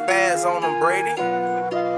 Spaz on them, Brady.